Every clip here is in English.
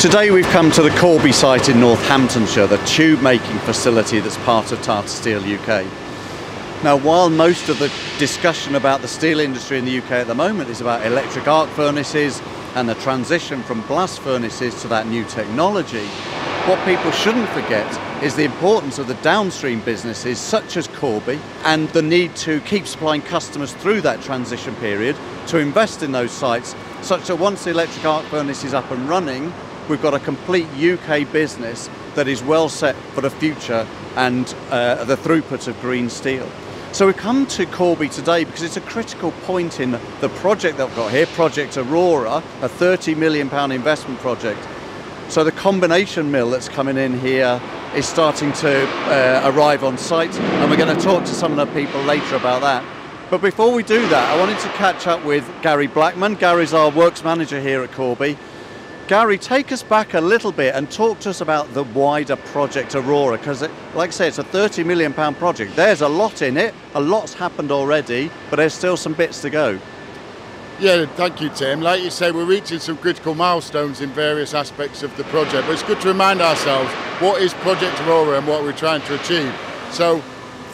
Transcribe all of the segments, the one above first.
Today we've come to the Corby site in Northamptonshire, the tube making facility that's part of Tata Steel UK. Now while most of the discussion about the steel industry in the UK at the moment is about electric arc furnaces and the transition from blast furnaces to that new technology, what people shouldn't forget is the importance of the downstream businesses such as Corby and the need to keep supplying customers through that transition period to invest in those sites such that once the electric arc furnace is up and running we've got a complete UK business that is well set for the future and uh, the throughput of green steel. So we've come to Corby today because it's a critical point in the project that we've got here, Project Aurora, a 30 million pound investment project. So the combination mill that's coming in here is starting to uh, arrive on site and we're going to talk to some of the people later about that. But before we do that, I wanted to catch up with Gary Blackman. Gary's our works manager here at Corby Gary, take us back a little bit and talk to us about the wider project Aurora, because like I say, it's a 30 million pound project. There's a lot in it, a lot's happened already, but there's still some bits to go. Yeah, thank you, Tim. Like you say, we're reaching some critical milestones in various aspects of the project, but it's good to remind ourselves what is Project Aurora and what we're trying to achieve. So,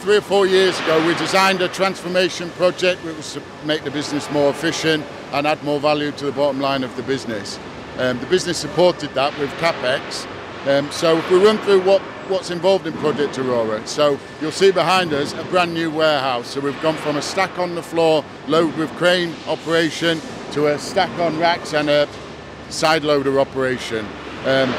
three or four years ago, we designed a transformation project which was to make the business more efficient and add more value to the bottom line of the business. Um, the business supported that with capex. Um, so we run through what, what's involved in Project Aurora, so you'll see behind us a brand new warehouse. So we've gone from a stack on the floor, load with crane operation, to a stack on racks and a side loader operation. Um,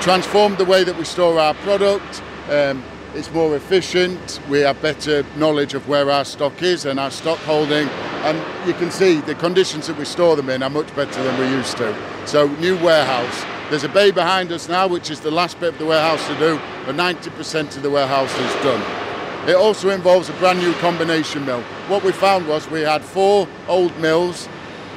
transformed the way that we store our product. Um, it's more efficient. We have better knowledge of where our stock is and our stock holding. And you can see the conditions that we store them in are much better than we used to. So new warehouse. There's a bay behind us now, which is the last bit of the warehouse to do, but 90% of the warehouse is done. It also involves a brand new combination mill. What we found was we had four old mills.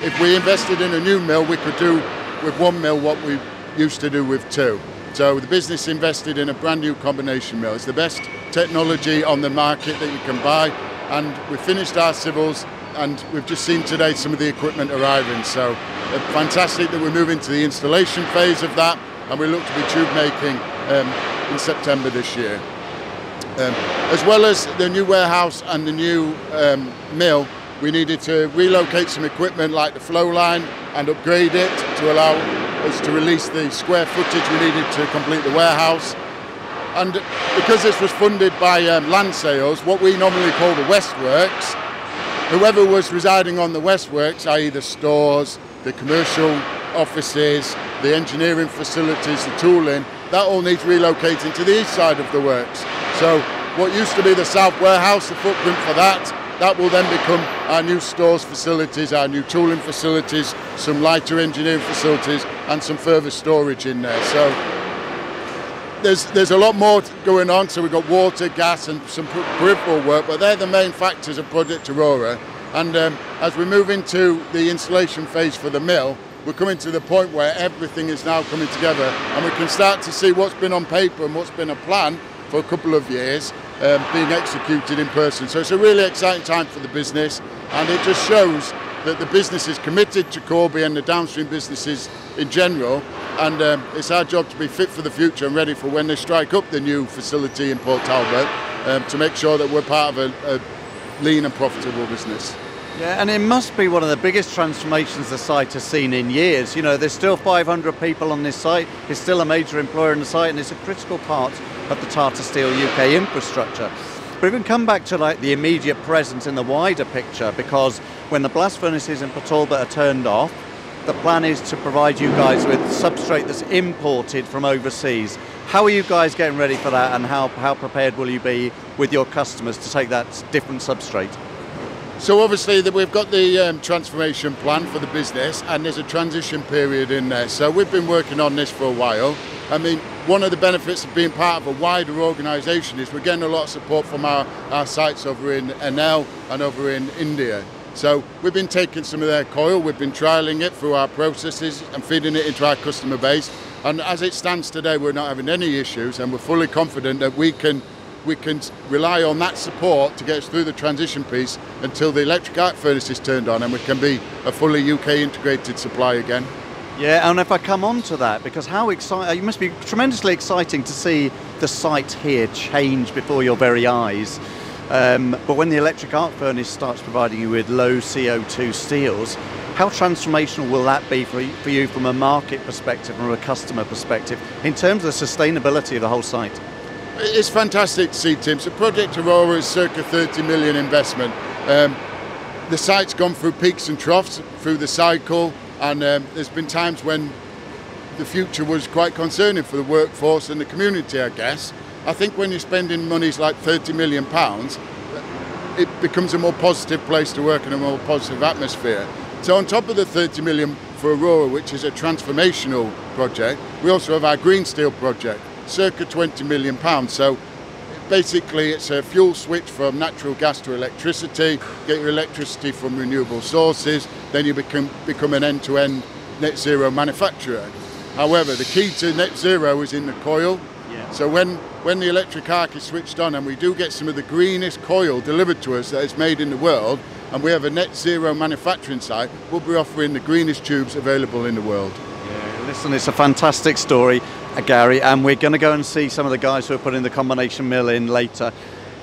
If we invested in a new mill, we could do with one mill what we used to do with two. So the business invested in a brand new combination mill. It's the best technology on the market that you can buy. And we finished our civils and we've just seen today some of the equipment arriving. So uh, fantastic that we're moving to the installation phase of that and we look to be tube making um, in September this year. Um, as well as the new warehouse and the new um, mill, we needed to relocate some equipment like the flow line and upgrade it to allow us to release the square footage we needed to complete the warehouse. And because this was funded by um, land sales, what we normally call the Westworks, whoever was residing on the Westworks, i.e. the stores, the commercial offices, the engineering facilities, the tooling, that all needs relocating to the east side of the works. So what used to be the south warehouse, the footprint for that, that will then become our new stores facilities, our new tooling facilities, some lighter engineering facilities and some further storage in there. So there's there's a lot more going on. So we've got water, gas, and some peripheral work, but they're the main factors of Project Aurora. And um, as we move into the installation phase for the mill, we're coming to the point where everything is now coming together, and we can start to see what's been on paper and what's been a plan for a couple of years um, being executed in person. So it's a really exciting time for the business, and it just shows that the business is committed to Corby and the downstream businesses in general, and um, it's our job to be fit for the future and ready for when they strike up the new facility in Port Talbot um, to make sure that we're part of a, a lean and profitable business. Yeah, and it must be one of the biggest transformations the site has seen in years. You know, there's still 500 people on this site, it's still a major employer in the site, and it's a critical part of the Tata Steel UK infrastructure. But even come back to like the immediate presence in the wider picture, because when the blast furnaces in Port are turned off, the plan is to provide you guys with substrate that's imported from overseas. How are you guys getting ready for that and how, how prepared will you be with your customers to take that different substrate? So obviously we've got the um, transformation plan for the business and there's a transition period in there. So we've been working on this for a while. I mean, one of the benefits of being part of a wider organisation is we're getting a lot of support from our, our sites over in Enel and over in India. So we've been taking some of their coil, we've been trialling it through our processes and feeding it into our customer base. And as it stands today, we're not having any issues and we're fully confident that we can we can rely on that support to get us through the transition piece until the electric arc furnace is turned on and we can be a fully UK integrated supply again. Yeah, and if I come on to that, because how exciting, it must be tremendously exciting to see the site here change before your very eyes. Um, but when the electric arc furnace starts providing you with low CO2 steels, how transformational will that be for for you from a market perspective, from a customer perspective, in terms of the sustainability of the whole site? It's fantastic to see, Tim. So Project Aurora is circa 30 million investment. Um, the site's gone through peaks and troughs through the cycle, and um, there's been times when the future was quite concerning for the workforce and the community, I guess. I think when you're spending monies like 30 million pounds, it becomes a more positive place to work and a more positive atmosphere. So on top of the 30 million for Aurora, which is a transformational project, we also have our green steel project, circa 20 million pounds. So basically it's a fuel switch from natural gas to electricity, get your electricity from renewable sources, then you become, become an end-to-end net zero manufacturer. However, the key to net zero is in the coil. Yeah. So when, when the electric arc is switched on and we do get some of the greenest coil delivered to us that is made in the world, and we have a net zero manufacturing site, we'll be offering the greenest tubes available in the world. Yeah, listen, it's a fantastic story, Gary, and we're going to go and see some of the guys who are putting the combination mill in later.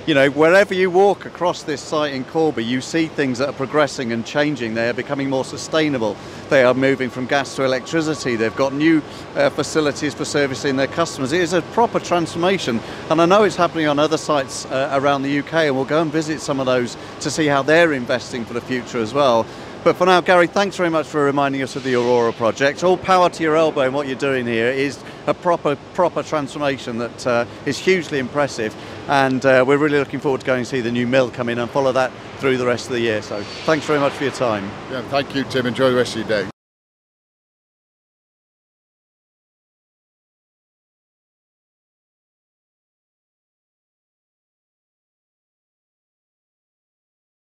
You know, wherever you walk across this site in Corby, you see things that are progressing and changing. They are becoming more sustainable. They are moving from gas to electricity. They've got new uh, facilities for servicing their customers. It is a proper transformation, and I know it's happening on other sites uh, around the UK, and we'll go and visit some of those to see how they're investing for the future as well. But for now, Gary, thanks very much for reminding us of the Aurora project. All power to your elbow in what you're doing here is a proper, proper transformation that uh, is hugely impressive. And uh, we're really looking forward to going and see the new mill come in and follow that through the rest of the year. So thanks very much for your time. Yeah, thank you, Tim. Enjoy the rest of your day.